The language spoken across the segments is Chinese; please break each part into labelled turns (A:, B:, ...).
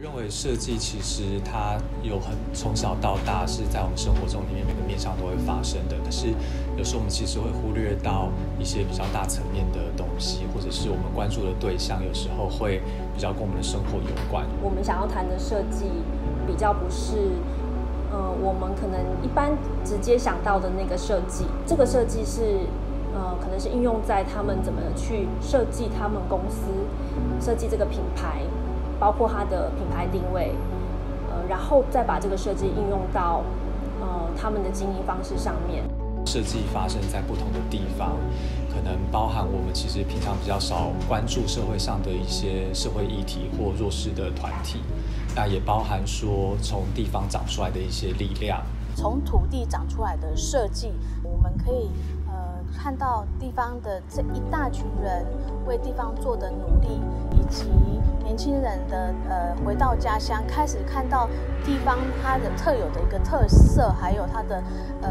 A: 认为设计其实它有很从小到大是在我们生活中里面每个面向都会发生的，可是有时候我们其实会忽略到一些比较大层面的东西，或者是我们关注的对象有时候会比较跟我们的生活有关。
B: 我们想要谈的设计比较不是，呃，我们可能一般直接想到的那个设计，这个设计是，呃，可能是应用在他们怎么去设计他们公司设计这个品牌。包括它的品牌定位，呃，然后再把这个设计应用到呃他们的经营方式上面。
A: 设计发生在不同的地方，可能包含我们其实平常比较少关注社会上的一些社会议题或弱势的团体，那也包含说从地方长出来的一些力量。
C: 从土地长出来的设计，我们可以呃看到地方的这一大群人为地方做的努力，以及。亲人的呃回到家乡，开始看到地方它的特有的一个特色，还有它的呃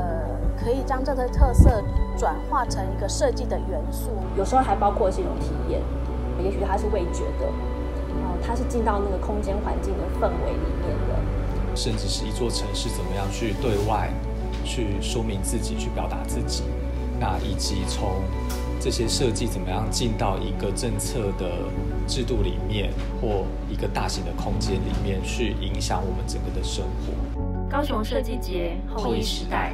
C: 可以将这个特色转化成一个设计的元素。
B: 有时候还包括是一种体验，也许它是味觉的，哦，它是进到那个空间环境的氛围里面的，
A: 甚至是一座城市怎么样去对外去说明自己，去表达自己，那以及从。这些设计怎么样进到一个政策的制度里面，或一个大型的空间里面去影响我们整个的生活？
D: 高雄设计节后一时代。